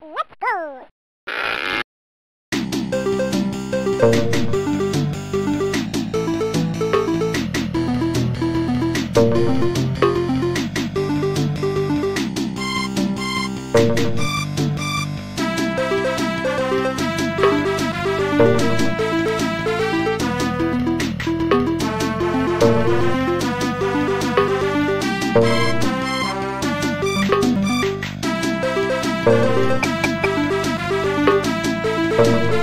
Let's go! You.